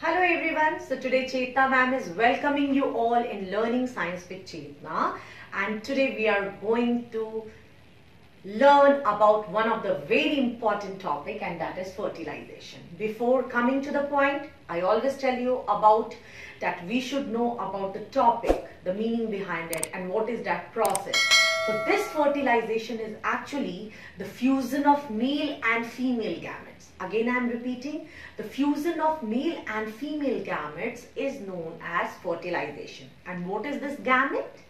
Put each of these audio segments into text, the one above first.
Hello everyone. So today Chetna ma'am is welcoming you all in Learning Science with Chetna and today we are going to learn about one of the very important topic and that is fertilization. Before coming to the point, I always tell you about that we should know about the topic, the meaning behind it and what is that process. So this fertilization is actually the fusion of male and female gametes. Again I am repeating, the fusion of male and female gametes is known as fertilization. And what is this gamete?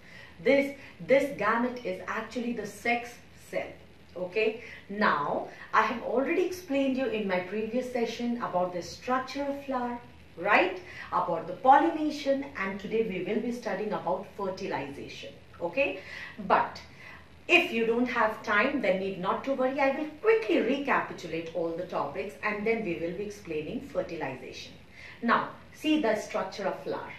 This, this gamete is actually the sex cell okay now i have already explained you in my previous session about the structure of flower right about the pollination and today we will be studying about fertilization okay? But if you don't have time then need not to worry. I will quickly recapitulate all the topics and then we will be explaining fertilization. Now see the structure of flower.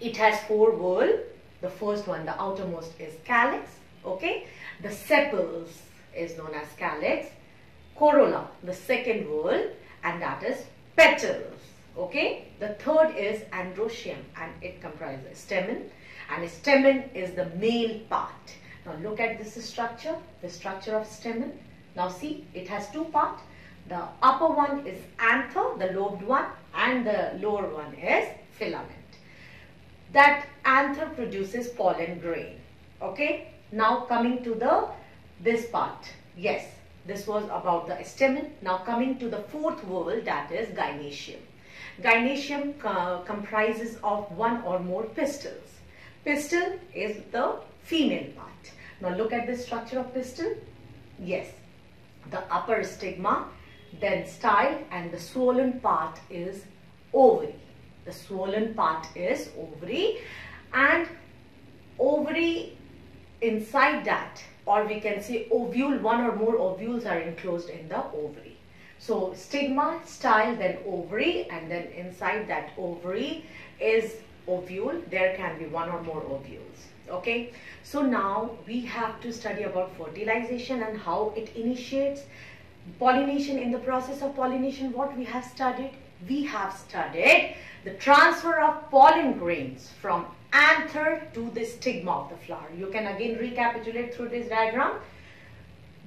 It has four whorls the first one the outermost is calyx. Okay? The sepals is known as calyx, corolla, the second whorl, and that is petals. Okay, the third is androecium and it comprises stamen and stamen is the male part. Now look at this structure, the structure of stamen. Now see, it has two parts. The upper one is anther, the lobed one, and the lower one is filament. That anther produces pollen grain. Okay, now coming to the this part. Yes, this was about the stamen. Now coming to the fourth whorl that is gynoecium. Gynoecium uh, comprises of one or more pistils. Pistil is the female part. Now look at the structure of pistil. Yes, the upper stigma, then style and the swollen part is ovary. The swollen part is ovary and ovary inside that or we can say ovule, one or more ovules are enclosed in the ovary. So stigma, style, then ovary and then inside that ovary is ovule. There can be one or more ovules. Okay. So now we have to study about fertilization and how it initiates pollination in the process of pollination. What we have studied? We have studied the transfer of pollen grains from anther to the stigma of the flower. You can again recapitulate through this diagram.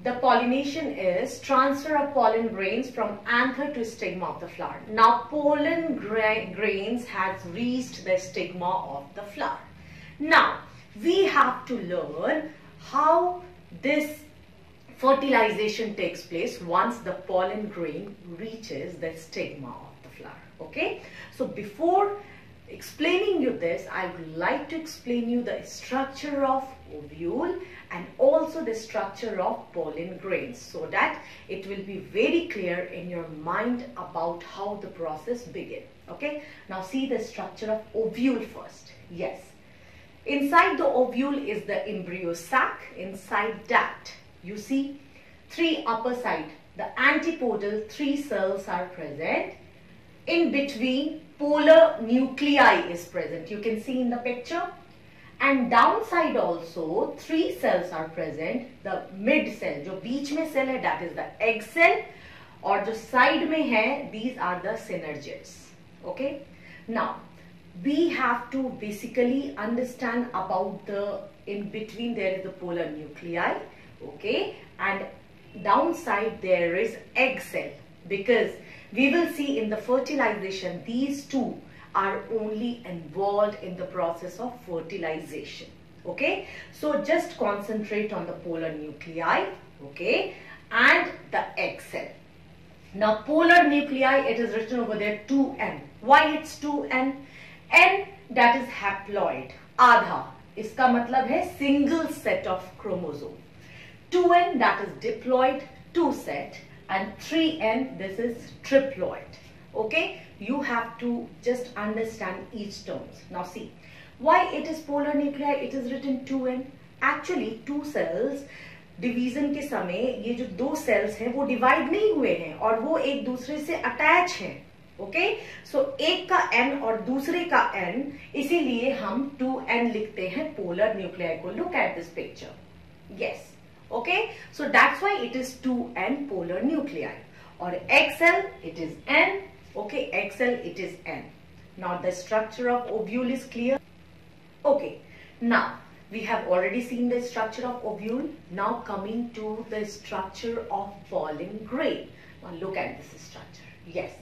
The pollination is transfer of pollen grains from anther to stigma of the flower. Now pollen gra grains has reached the stigma of the flower. Now we have to learn how this fertilization takes place once the pollen grain reaches the stigma of the flower. Okay. So before explaining you this, I would like to explain you the structure of ovule and also the structure of pollen grains so that it will be very clear in your mind about how the process begin. Okay, now see the structure of ovule first. Yes, inside the ovule is the embryo sac. Inside that, you see three upper side, the antipodal three cells are present. In between polar nuclei is present. You can see in the picture. And downside also three cells are present. The mid cell, जो बीच में cell है, that is the egg cell. और जो side में है, these are the synergids. Okay. Now, we have to basically understand about the in between there is the polar nuclei. Okay. And downside there is egg cell because we will see in the fertilization, these two are only involved in the process of fertilization. Okay, so just concentrate on the polar nuclei, okay, and the egg cell. Now, polar nuclei, it is written over there 2n. Why it's 2n? n that is haploid, आधा. इसका मतलब है single set of chromosome. 2n that is diploid, two set and 3n this is triploid okay you have to just understand each terms now see why it is polar nuclei it is written 2n actually two cells division के समय ये जो दो sales हैं वो divide नहीं हुए हैं और वो एक दूसरे से अटैच हैं ओके सो एक का एन और दूसरे का एन इसीलिए हम टू एन लिखते हैं पोलर न्यूक्लियाई को look at this picture yes Okay, so that's why it is 2n polar nuclei. Or egg cell, it is n Okay, egg cell it is N. Now the structure of ovule is clear. Okay, now we have already seen the structure of ovule. Now coming to the structure of pollen grain. Now look at this structure. Yes,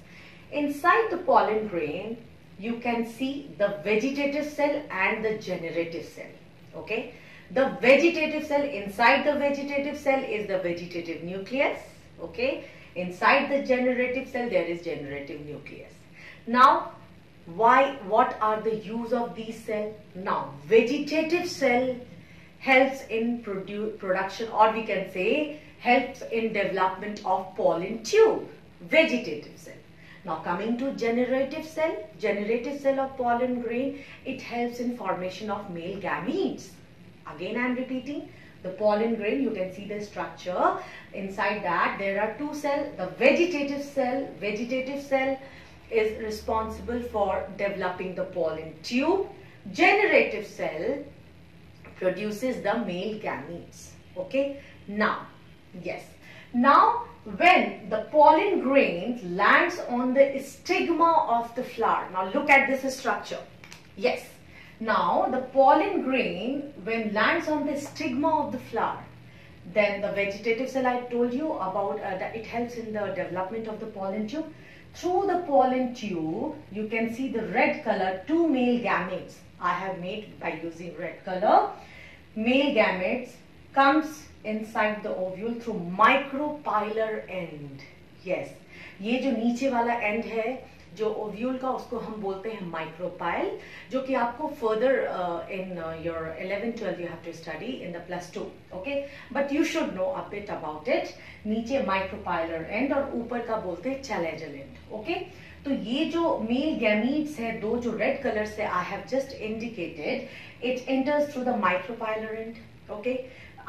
inside the pollen grain you can see the vegetative cell and the generative cell. Okay, the vegetative cell inside the vegetative cell is the vegetative nucleus. Okay, inside the generative cell there is generative nucleus. Now why what are the use of these cells now vegetative cell helps in produ production or we can say helps in development of pollen tube vegetative cell now coming to generative cell generative cell of pollen grain it helps in formation of male gametes again i am repeating the pollen grain you can see the structure inside that there are two cells the vegetative cell vegetative cell is responsible for developing the pollen tube. Generative cell produces the male gametes. Okay. Now, yes. Now, when the pollen grain lands on the stigma of the flower. Now, look at this structure. Yes. Now, the pollen grain when lands on the stigma of the flower, then the vegetative cell I told you about uh, that it helps in the development of the pollen tube. Through the pollen tube, you can see the red color, two male gametes I have made by using red color. Male gametes comes inside the ovule through micropylar end. Yes, ये जो नीचे वाला end है जो ovule का उसको हम बोलते हैं माइक्रोपाइल जो कि आपको further in your 11 12 you have to study in the plus two okay but you should know a about it नीचे माइक्रोपाइलर एंड और ऊपर का बोलते हैं चैलेजल एंड ओके तो ये जो मेल गैमीट्स है, दो जो रेड कलर से I have just indicated it enters through the micropylar end okay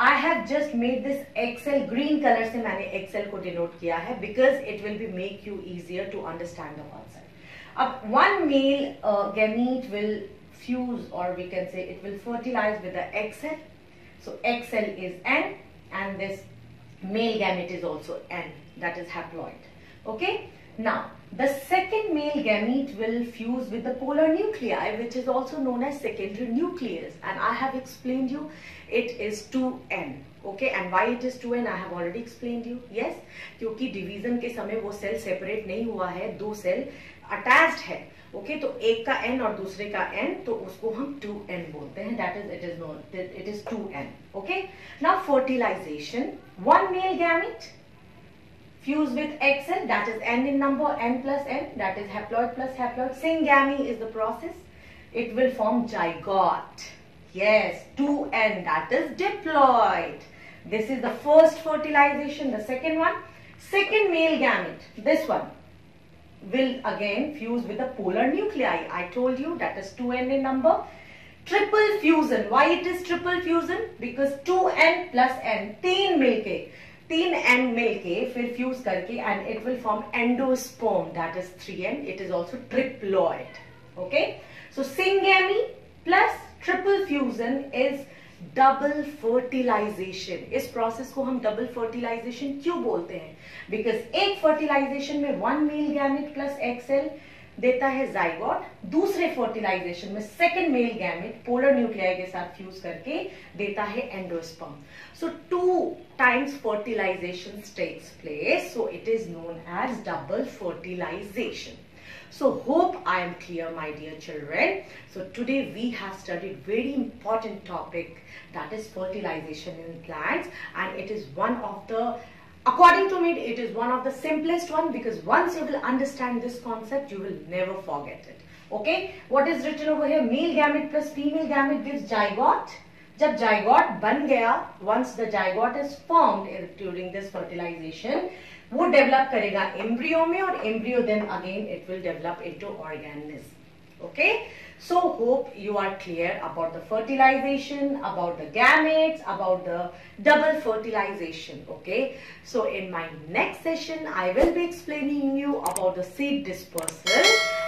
I have just made this egg cell green colour से मैंने एक्सेल को डिनोट किया है because it will be make you easier to understand the concept अब one male gamete will or we can say it will fertilize with the egg cell. So egg cell is N and this male gamete is also N that is haploid. Okay. Now the second male gamete will fuse with the polar nuclei which is also known as secondary nucleus and I have explained you it is 2n okay and why it is 2n I have already explained you yes क्योंकि division के समय वो cell separate नहीं हुआ है दो cell attached है okay okay, तो एक का एन और दूसरे का एन तो उसको हम टू एन बोलते हैं that is it is known it is two N okay now fertilization one male gamete fuse with xn that is n in number n plus n that is haploid plus haploid. Syngamy is the process. It will form zygote. Yes 2n that is diploid. This is the first fertilization the second one. Second male gamete this one will again fuse with the polar nuclei. I told you that is 2n in number. Triple fusion. Why it is triple fusion? Because 2n plus n teen milk egg. तीन N मिल के फिर fuse करके and it will form endosperm that is three N it is also triploid okay so syngamy plus triple fusion is double fertilization इस process को हम double fertilisation क्यों बोलते हैं? बिकॉज़ एक फर्टिलाइजेशन में one male gamete plus egg cell देता है जाइगोट दूसरे फर्टिलाइजेशन में second male gamete polar nuclei के साथ फ्यूज करके देता है endosperm so two times fertilization takes place so it is known as double fertilization So hope I am clear my dear children. So today we have studied very important topic that is fertilization in plants and it is one of the According to me, it is one of the simplest one because once you will understand this concept, you will never forget it. Okay, what is written over here? Male gamete plus female gamete gives zygote. जब zygote बन गया once the zygote is formed during this fertilization, वो develop करेगा embryo में और embryo then again it will develop into organism Okay, so hope you are clear about the fertilization, about the gametes, about the double fertilization. Okay, so in my next session, I will be explaining you about the seed dispersal.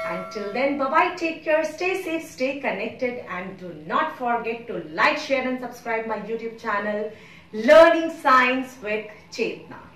Until then, bye-bye, take care, stay safe, stay connected and do not forget to like, share and subscribe my YouTube channel, Learning Science with Chetna.